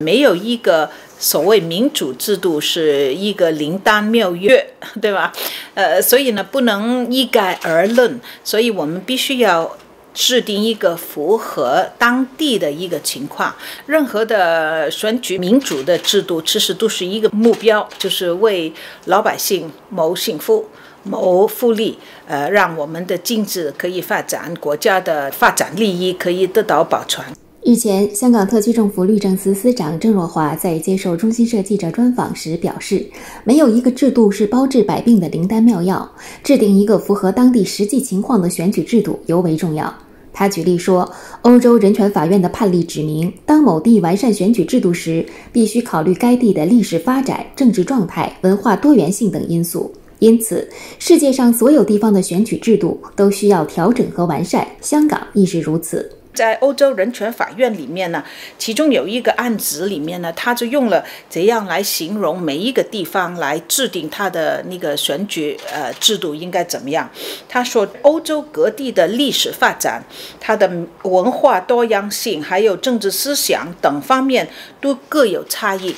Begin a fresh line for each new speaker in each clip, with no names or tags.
没有一个所谓民主制度是一个灵丹妙药，对吧？呃，所以呢，不能一概而论，所以我们必须要。制定一个符合当地的一个情况，任何的选举民主的制度，其实都是一个目标，就是为老百姓谋幸福、谋福利，呃，让我们的经济可以发展，国家的发展利益可以得到保存。
日前，香港特区政府律政司司长郑若骅在接受中新社记者专访时表示：“没有一个制度是包治百病的灵丹妙药，制定一个符合当地实际情况的选举制度尤为重要。”他举例说，欧洲人权法院的判例指明，当某地完善选举制度时，必须考虑该地的历史发展、政治状态、文化多元性等因素。因此，世界上所有地方的选举制度都需要调整和完善，香港亦是如此。
在欧洲人权法院里面呢，其中有一个案子里面呢，他就用了怎样来形容每一个地方来制定他的那个选举呃制度应该怎么样？他说，欧洲各地的历史发展、它的文化多样性，还有政治思想等方面都各有差异，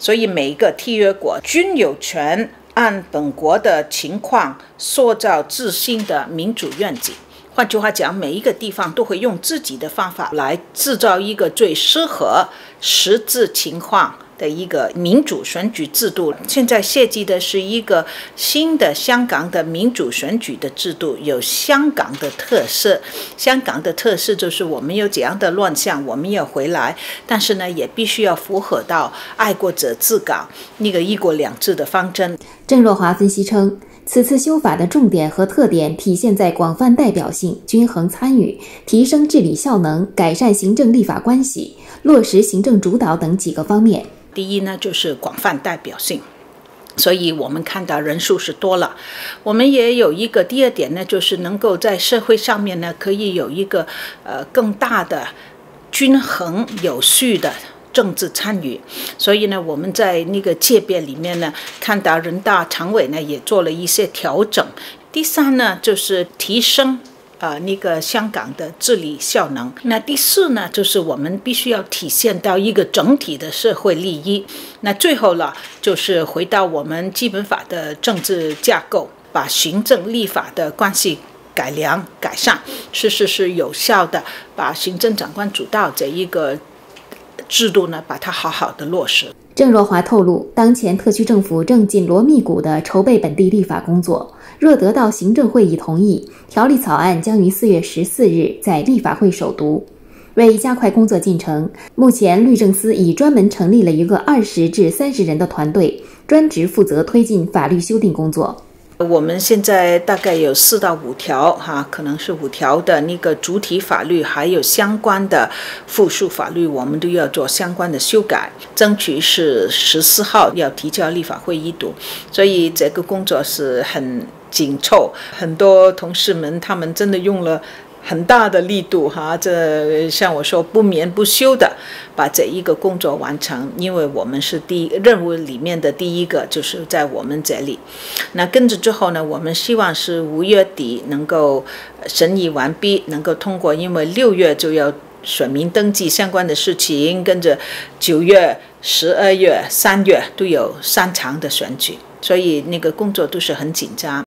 所以每一个缔约国均有权按本国的情况塑造自信的民主愿景。换句话讲，每一个地方都会用自己的方法来制造一个最适合实质情况的一个民主选举制度。现在设计的是一个新的香港的民主选举的制度，有香港的特色。香港的特色就是我们有怎样的乱象，我们要回来，但是呢，也必须要符合到爱国者治港那个一国两制的方针。
郑若华分析称。此次修法的重点和特点体现在广泛代表性、均衡参与、提升治理效能、改善行政立法关系、落实行政主导等几个方面。
第一呢，就是广泛代表性，所以我们看到人数是多了。我们也有一个第二点呢，就是能够在社会上面呢，可以有一个呃更大的均衡有序的。政治参与，所以呢，我们在那个界别里面呢，看到人大常委呢也做了一些调整。第三呢，就是提升啊那个香港的治理效能。那第四呢，就是我们必须要体现到一个整体的社会利益。那最后了，就是回到我们基本法的政治架构，把行政立法的关系改良改善，是是是有效的，把行政长官主导这一个。制度呢，把它好好的落实。
郑若华透露，当前特区政府正紧锣密鼓地筹备本地立法工作，若得到行政会议同意，条例草案将于四月十四日在立法会首读。为加快工作进程，目前律政司已专门成立了一个二十至三十人的团队，专职负责推进法律修订工作。
我们现在大概有四到五条，哈，可能是五条的那个主体法律，还有相关的附属法律，我们都要做相关的修改，争取是十四号要提交立法会议读，所以这个工作是很紧凑，很多同事们他们真的用了。很大的力度哈，这像我说不眠不休的把这一个工作完成，因为我们是第一任务里面的第一个，就是在我们这里。那跟着之后呢，我们希望是五月底能够审议完毕，能够通过，因为六月就要选民登记相关的事情，跟着九月、十二月、三月都有三场的选举，所以那个工作都是很紧张。